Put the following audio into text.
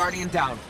Guardian down.